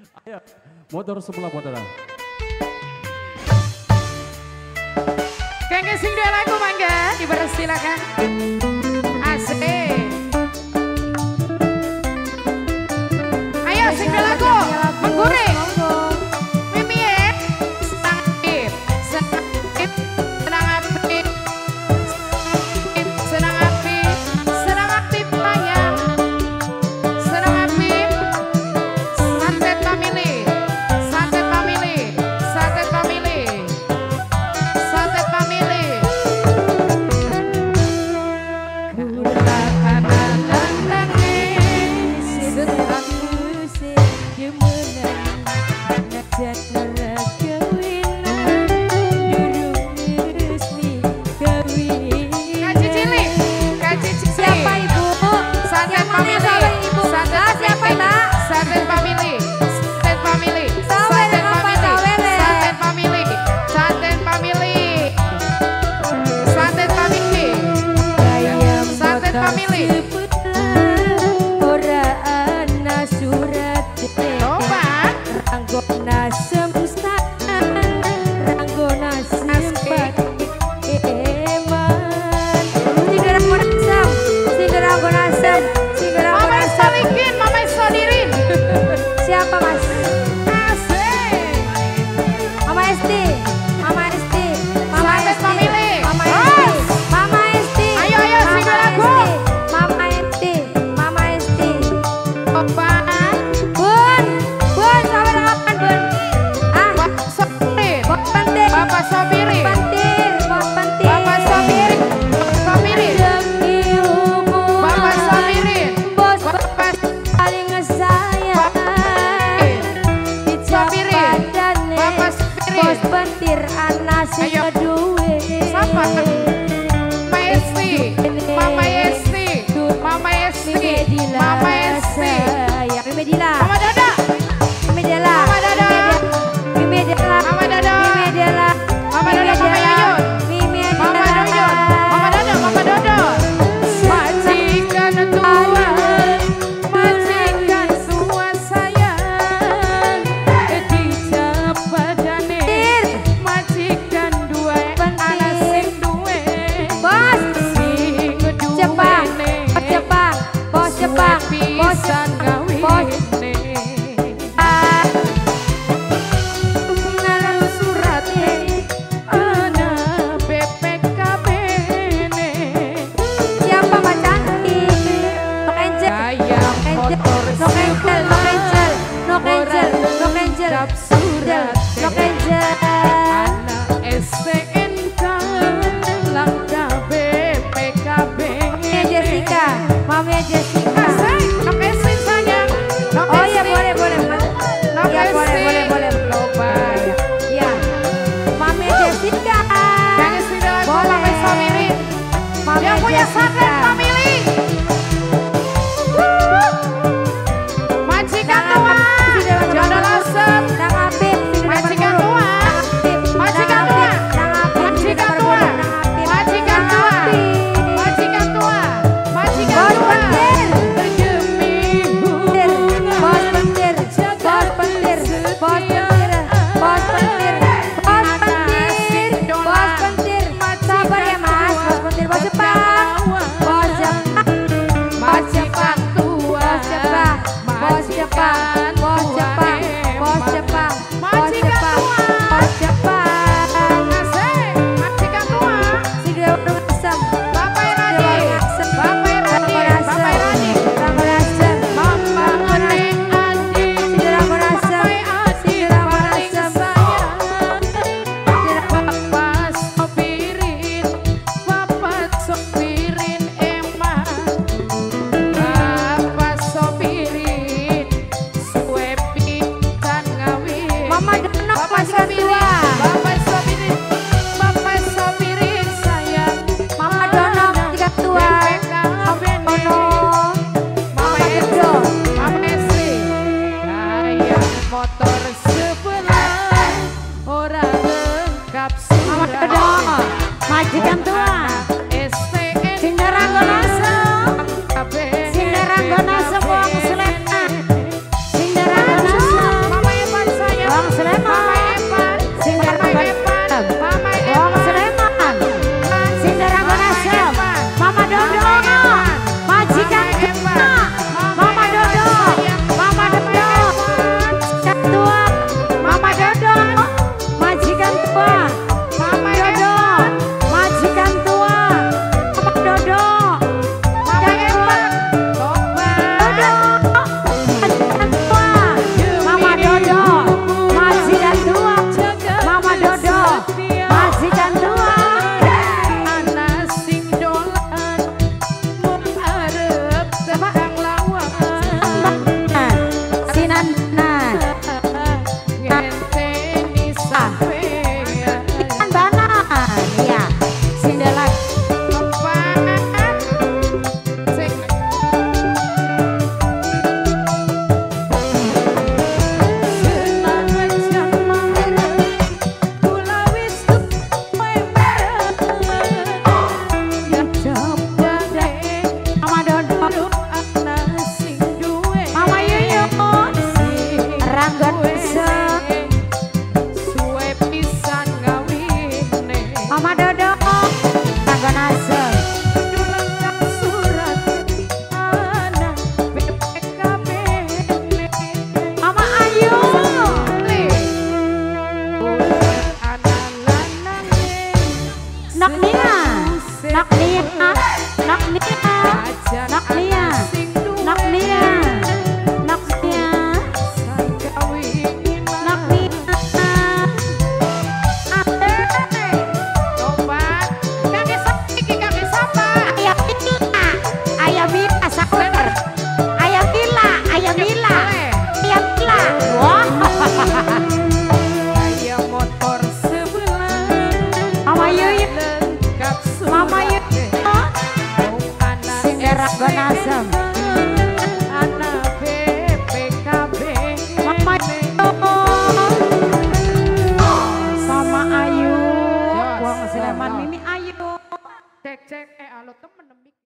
Ayo, motor sebelah saudara. Kang Sing lagu mangga ya. dipersilakan. 爸爸 Sapa kan? Mama Esti, Mama Esti, Mama Esti, Mama Esti. Lokeja Anak STNK Langkah BPKB Mami Jessica. Mami Jessica. 差多啊 Ranggon besar Sam.